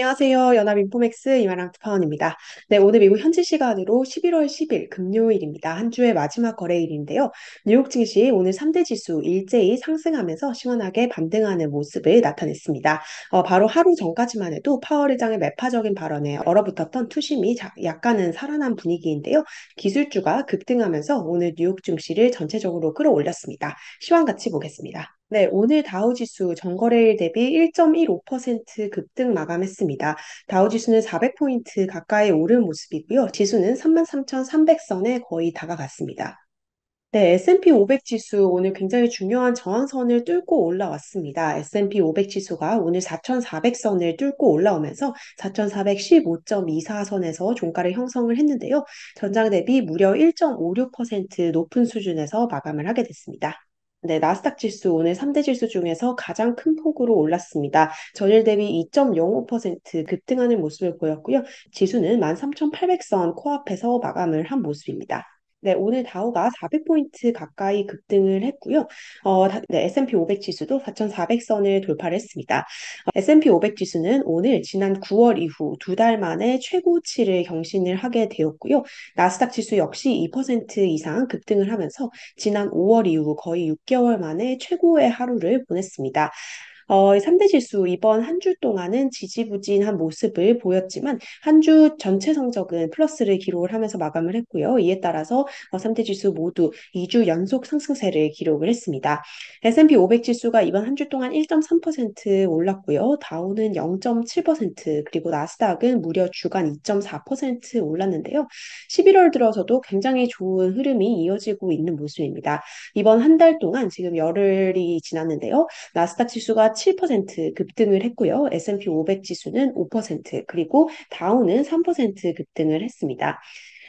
안녕하세요. 연합인포맥스 이마랑 특파원입니다. 네, 오늘 미국 현지 시간으로 11월 10일 금요일입니다. 한 주의 마지막 거래일인데요. 뉴욕 증시 오늘 3대 지수 일제히 상승하면서 시원하게 반등하는 모습을 나타냈습니다. 어, 바로 하루 전까지만 해도 파월 의장의 매파적인 발언에 얼어붙었던 투심이 자, 약간은 살아난 분위기인데요. 기술주가 급등하면서 오늘 뉴욕 증시를 전체적으로 끌어올렸습니다. 시황 같이 보겠습니다. 네, 오늘 다우지수 전거래일 대비 1.15% 급등 마감했습니다. 다우지수는 400포인트 가까이 오른 모습이고요. 지수는 33,300선에 거의 다가갔습니다. 네, S&P 500 지수 오늘 굉장히 중요한 저항선을 뚫고 올라왔습니다. S&P 500 지수가 오늘 4,400선을 뚫고 올라오면서 4,415.24선에서 종가를 형성을 했는데요. 전장 대비 무려 1.56% 높은 수준에서 마감을 하게 됐습니다. 네, 나스닥 지수 오늘 3대 지수 중에서 가장 큰 폭으로 올랐습니다. 전일 대비 2.05% 급등하는 모습을 보였고요. 지수는 13,800선 코앞에서 마감을 한 모습입니다. 네, 오늘 다우가 400포인트 가까이 급등을 했고요. 어, 네, S&P 500 지수도 4,400선을 돌파를 했습니다. 어, S&P 500 지수는 오늘 지난 9월 이후 두 달 만에 최고치를 경신을 하게 되었고요. 나스닥 지수 역시 2% 이상 급등을 하면서 지난 5월 이후 거의 6개월 만에 최고의 하루를 보냈습니다. 어, 3대 지수 이번 한 주 동안은 지지부진한 모습을 보였지만 한 주 전체 성적은 플러스를 기록을 하면서 마감을 했고요. 이에 따라서 어, 3대 지수 모두 2주 연속 상승세를 기록을 했습니다. S&P 500 지수가 이번 한 주 동안 1.3% 올랐고요. 다우는 0.7% 그리고 나스닥은 무려 주간 2.4% 올랐는데요. 11월 들어서도 굉장히 좋은 흐름이 이어지고 있는 모습입니다. 이번 한 달 동안 지금 열흘이 지났는데요. 나스닥 지수가 7% 급등을 했고요. S&P 500 지수는 5% 그리고 다우는 3% 급등을 했습니다.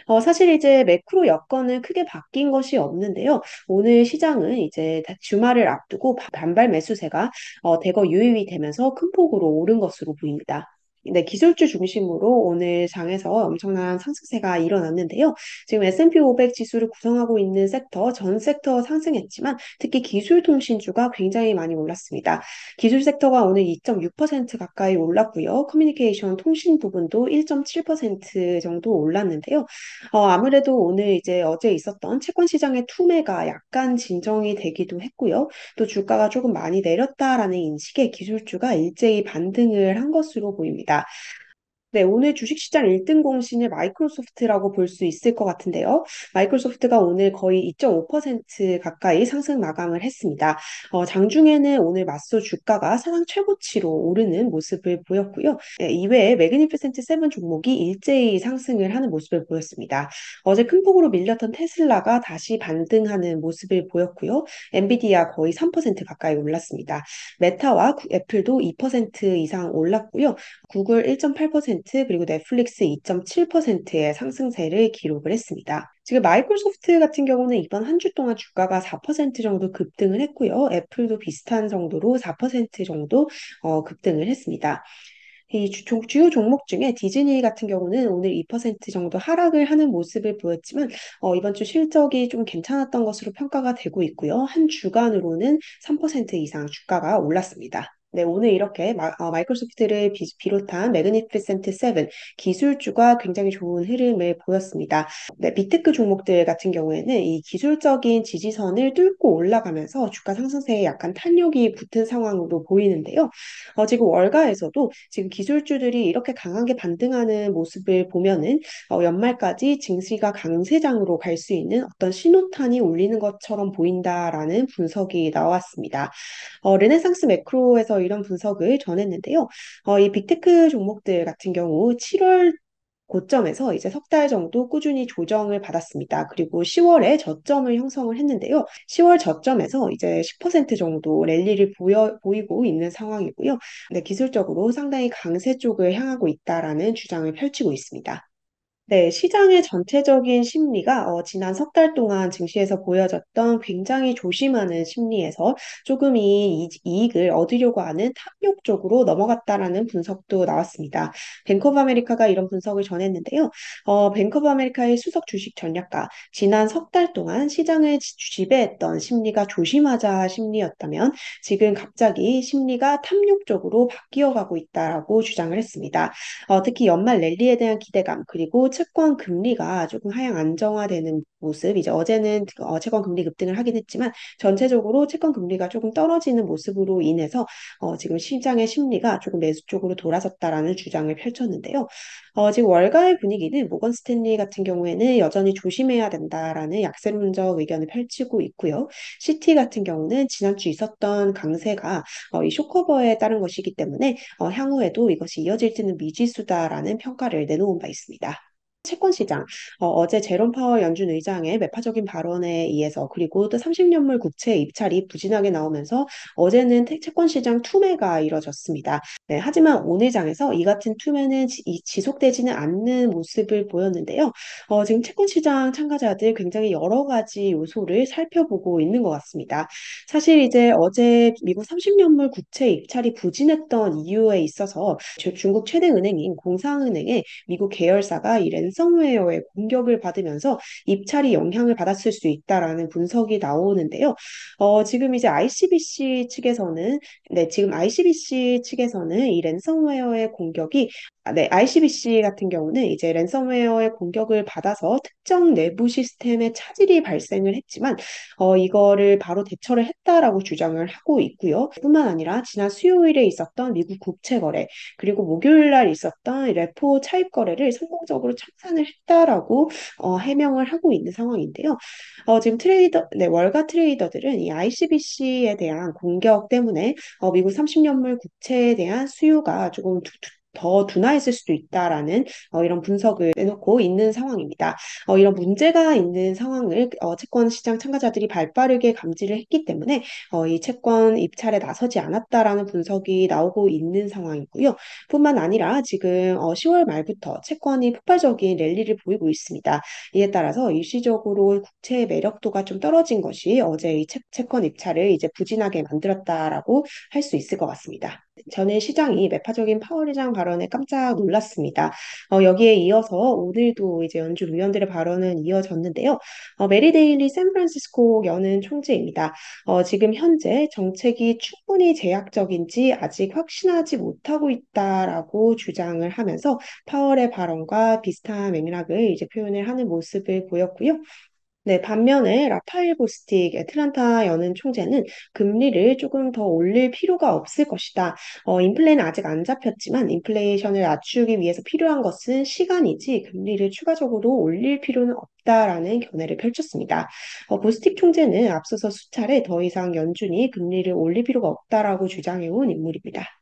어, 사실 이제 매크로 여건은 크게 바뀐 것이 없는데요. 오늘 시장은 이제 주말을 앞두고 반발 매수세가 어, 대거 유입이 되면서 큰 폭으로 오른 것으로 보입니다. 네, 기술주 중심으로 오늘 장에서 엄청난 상승세가 일어났는데요. 지금 S&P 500 지수를 구성하고 있는 섹터, 전 섹터 상승했지만 특히 기술통신주가 굉장히 많이 올랐습니다. 기술 섹터가 오늘 2.6% 가까이 올랐고요. 커뮤니케이션 통신 부분도 1.7% 정도 올랐는데요. 어, 아무래도 오늘 이제 어제 있었던 채권 시장의 투매가 약간 진정이 되기도 했고요. 또 주가가 조금 많이 내렸다라는 인식에 기술주가 일제히 반등을 한 것으로 보입니다. 있습니다. 네, 오늘 주식시장 1등 공신을 마이크로소프트라고 볼 수 있을 것 같은데요. 마이크로소프트가 오늘 거의 2.5% 가까이 상승 마감을 했습니다. 어, 장중에는 오늘 MS 주가가 사상 최고치로 오르는 모습을 보였고요. 네, 이외에 매그니피센트 세븐 종목이 일제히 상승을 하는 모습을 보였습니다. 어제 큰 폭으로 밀렸던 테슬라가 다시 반등하는 모습을 보였고요. 엔비디아 거의 3% 가까이 올랐습니다. 메타와 애플도 2% 이상 올랐고요. 구글 1.8% 2 그리고 넷플릭스 2.7%의 상승세를 기록을 했습니다. 지금 마이크로소프트 같은 경우는 이번 한 주 동안 주가가 4% 정도 급등을 했고요. 애플도 비슷한 정도로 4% 정도 어, 급등을 했습니다. 이 주, 주요 종목 중에 디즈니 같은 경우는 오늘 2% 정도 하락을 하는 모습을 보였지만 어, 이번 주 실적이 좀 괜찮았던 것으로 평가가 되고 있고요. 한 주간으로는 3% 이상 주가가 올랐습니다. 네, 오늘 이렇게 마, 어, 이크로소프트를 비, 비롯한 매그니피센트 7 기술주가 굉장히 좋은 흐름을 보였습니다. 네, 빅테크 종목들 같은 경우에는 이 기술적인 지지선을 뚫고 올라가면서 주가 상승세에 약간 탄력이 붙은 상황으로 보이는데요. 어, 지금 월가에서도 지금 기술주들이 이렇게 강하게 반등하는 모습을 보면은 어, 연말까지 증시가 강세장으로 갈 수 있는 어떤 신호탄이 울리는 것처럼 보인다라는 분석이 나왔습니다. 어, 르네상스 매크로에서 이런 분석을 전했는데요. 어, 이 빅테크 종목들 같은 경우 7월 고점에서 이제 석 달 정도 꾸준히 조정을 받았습니다. 그리고 10월에 저점을 형성을 했는데요. 10월 저점에서 이제 10% 정도 랠리를 보여, 보이고 있는 상황이고요. 네, 기술적으로 상당히 강세 쪽을 향하고 있다라는 주장을 펼치고 있습니다. 네, 시장의 전체적인 심리가 어, 지난 석 달 동안 증시에서 보여졌던 굉장히 조심하는 심리에서 조금 이 이- 이익을 얻으려고 하는 탐욕 쪽으로 넘어갔다라는 분석도 나왔습니다. 뱅크 오브 아메리카가 이런 분석을 전했는데요. 어, 뱅크 오브 아메리카의 수석 주식 전략가, 지난 석 달 동안 시장을 지- 지배했던 심리가 조심하자 심리였다면 지금 갑자기 심리가 탐욕 쪽으로 바뀌어 가고 있다라고 주장을 했습니다. 어, 특히 연말 랠리에 대한 기대감, 그리고 채권 금리가 조금 하향 안정화되는 모습, 이제 어제는 어, 채권 금리 급등을 하긴 했지만 전체적으로 채권 금리가 조금 떨어지는 모습으로 인해서 어, 지금 시장의 심리가 조금 매수 쪽으로 돌아섰다라는 주장을 펼쳤는데요. 어, 지금 월가의 분위기는 모건 스탠리 같은 경우에는 여전히 조심해야 된다라는 약세론적 의견을 펼치고 있고요. 시티 같은 경우는 지난주 있었던 강세가 어, 이 숏커버에 따른 것이기 때문에 어, 향후에도 이것이 이어질지는 미지수다라는 평가를 내놓은 바 있습니다. 채권 시장, 어, 제 제롬 파월 연준 의장의 매파적인 발언에 의해서 그리고 또 30년물 국채 입찰이 부진하게 나오면서 어제는 태- 채권 시장 투매가 이뤄졌습니다. 네, 하지만 오늘 장에서 이 같은 투매는 지, 이- 지속되지는 않는 모습을 보였는데요. 어, 지금 채권 시장 참가자들 굉장히 여러 가지 요소를 살펴보고 있는 것 같습니다. 사실 이제 어제 미국 30년물 국채 입찰이 부진했던 이유에 있어서 주- 중국 최대 은행인 공상은행의 미국 계열사가 이랜 섬웨어의 공격을 받으면서 입찰이 영향을 받았을 수 있다라는 분석이 나오는데요. 어, 지금 이제 ICBC 측에서는 네, 지금 ICBC 측에서는 이 랜섬웨어의 공격이 아, 네, ICBC 같은 경우는 이제 랜섬웨어의 공격을 받아서 특정 내부 시스템에 차질이 발생을 했지만 어, 이거를 바로 대처를 했다라고 주장을 하고 있고요. 뿐만 아니라 지난 수요일에 있었던 미국 국채 거래 그리고 목요일 날 있었던 레포 차입 거래를 성공적으로 청산을 했다라고 어, 해명을 하고 있는 상황인데요. 어, 지금 트레이더, 네, 월가 트레이더들은 이 ICBC에 대한 공격 때문에 어, 미국 30년물 국채에 대한 수요가 조금 두, 두- 더 둔화했을 수도 있다라는 어, 이런 분석을 내놓고 있는 상황입니다. 어, 이런 문제가 있는 상황을 어, 채권 시장 참가자들이 발빠르게 감지를 했기 때문에 어, 이 채권 입찰에 나서지 않았다라는 분석이 나오고 있는 상황이고요. 뿐만 아니라 지금 어, 10월 말부터 채권이 폭발적인 랠리를 보이고 있습니다. 이에 따라서 일시적으로 국채의 매력도가 좀 떨어진 것이 어제 이 채, 채권 입찰을 이제 부진하게 만들었다라고 할 수 있을 것 같습니다. 저는 시장이 매파적인 파월 의장 발언에 깜짝 놀랐습니다. 어, 여기에 이어서 오늘도 이제 연준 위원들의 발언은 이어졌는데요. 어, 메리 데일리 샌프란시스코 연은 총재입니다. 어, 지금 현재 정책이 충분히 제약적인지 아직 확신하지 못하고 있다라고 주장을 하면서 파월의 발언과 비슷한 맥락을 이제 표현을 하는 모습을 보였고요. 네, 반면에 라파엘 보스틱 애틀란타 연은 총재는 금리를 조금 더 올릴 필요가 없을 것이다. 어, 인플레는 아직 안 잡혔지만 인플레이션을 낮추기 위해서 필요한 것은 시간이지 금리를 추가적으로 올릴 필요는 없다라는 견해를 펼쳤습니다. 어, 보스틱 총재는 앞서서 수차례 더 이상 연준이 금리를 올릴 필요가 없다라고 주장해온 인물입니다.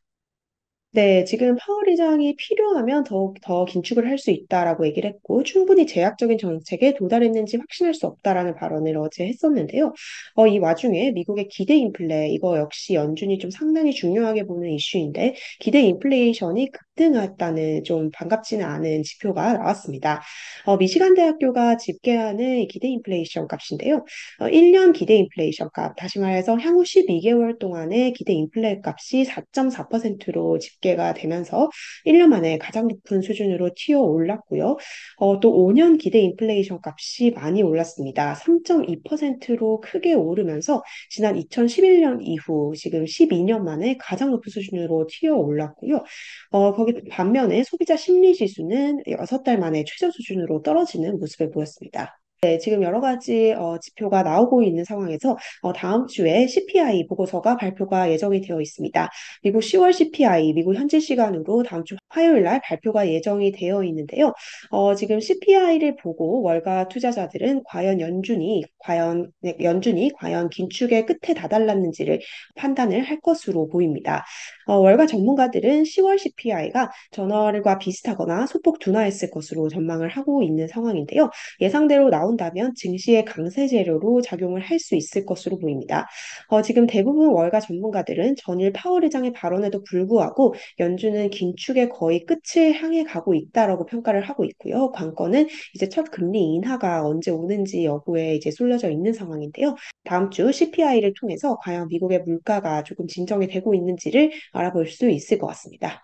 네, 지금 파월 의장이 필요하면 더욱 더 긴축을 할 수 있다라고 얘기를 했고, 충분히 제약적인 정책에 도달했는지 확신할 수 없다라는 발언을 어제 했었는데요. 어, 이 와중에 미국의 기대 인플레, 이거 역시 연준이 좀 상당히 중요하게 보는 이슈인데, 기대 인플레이션이 급등했다는 좀 반갑지는 않은 지표가 나왔습니다. 어, 미시간 대학교가 집계하는 이 기대 인플레이션 값인데요. 어, 1년 기대 인플레이션 값, 다시 말해서 향후 12개월 동안의 기대 인플레 값이 4.4%로 집계가 되면서 1년 만에 가장 높은 수준으로 튀어 올랐고요. 어, 또 5년 기대 인플레이션 값이 많이 올랐습니다. 3.2%로 크게 오르면서 지난 2011년 이후 지금 12년 만에 가장 높은 수준으로 튀어 올랐고요. 어, 거기 반면에 소비자 심리 지수는 6달 만에 최저 수준으로 떨어지는 모습을 보였습니다. 네, 지금 여러 가지 어, 지표가 나오고 있는 상황에서 어, 다음 주에 CPI 보고서가 발표가 예정이 되어 있습니다. 미국 10월 CPI, 미국 현지 시간으로 다음 주 화요일 날 발표가 예정이 되어 있는데요. 어, 지금 CPI를 보고 월가 투자자들은 과연 연준이 과연 네, 연준이 과연 긴축의 끝에 다달랐는지를 판단을 할 것으로 보입니다. 어, 월가 전문가들은 10월 CPI가 전월과 비슷하거나 소폭 둔화했을 것으로 전망을 하고 있는 상황인데요. 예상대로 나올 나온다면 증시의 강세 재료로 작용을 할 수 있을 것으로 보입니다. 어, 지금 대부분 월가 전문가들은 전일 파월 의장의 발언에도 불구하고 연준은 긴축의 거의 끝을 향해 가고 있다라고 평가를 하고 있고요. 관건은 이제 첫 금리 인하가 언제 오는지 여부에 이제 쏠려져 있는 상황인데요. 다음 주 CPI를 통해서 과연 미국의 물가가 조금 진정이 되고 있는지를 알아볼 수 있을 것 같습니다.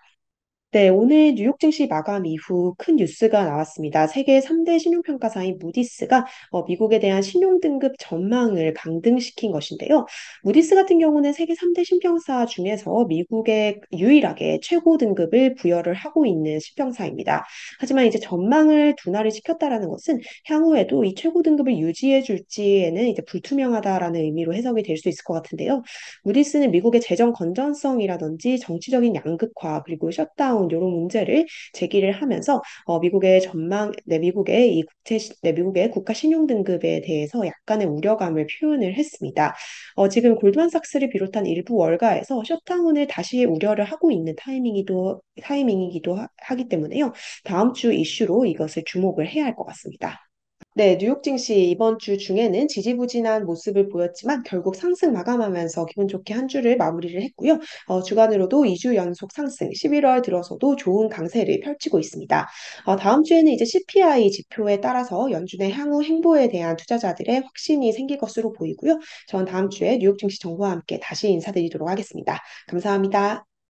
네, 오늘 뉴욕 증시 마감 이후 큰 뉴스가 나왔습니다. 세계 3대 신용평가사인 무디스가 어, 미국에 대한 신용등급 전망을 강등시킨 것인데요. 무디스 같은 경우는 세계 3대 신평사 중에서 미국에 유일하게 최고 등급을 부여를 하고 있는 신평사입니다. 하지만 이제 전망을 둔화를 시켰다라는 것은 향후에도 이 최고 등급을 유지해 줄지에는 이제 불투명하다라는 의미로 해석이 될 수 있을 것 같은데요. 무디스는 미국의 재정 건전성이라든지 정치적인 양극화 그리고 셧다운 이런 문제를 제기를 하면서 어, 미국의 전망, 네, 미국의 이 국채, 네, 미국의 국가 신용 등급에 대해서 약간의 우려감을 표현을 했습니다. 어, 지금 골드만삭스를 비롯한 일부 월가에서 셧다운을 다시 우려를 하고 있는 타이밍이도 타이밍이기도 하, 하기 때문에요. 다음 주 이슈로 이것을 주목을 해야 할 것 같습니다. 네, 뉴욕 증시 이번 주 중에는 지지부진한 모습을 보였지만 결국 상승 마감하면서 기분 좋게 한 주를 마무리를 했고요. 어, 주간으로도 2주 연속 상승, 11월 들어서도 좋은 강세를 펼치고 있습니다. 어, 다음 주에는 이제 CPI 지표에 따라서 연준의 향후 행보에 대한 투자자들의 확신이 생길 것으로 보이고요. 전 다음 주에 뉴욕 증시 정보와 함께 다시 인사드리도록 하겠습니다. 감사합니다.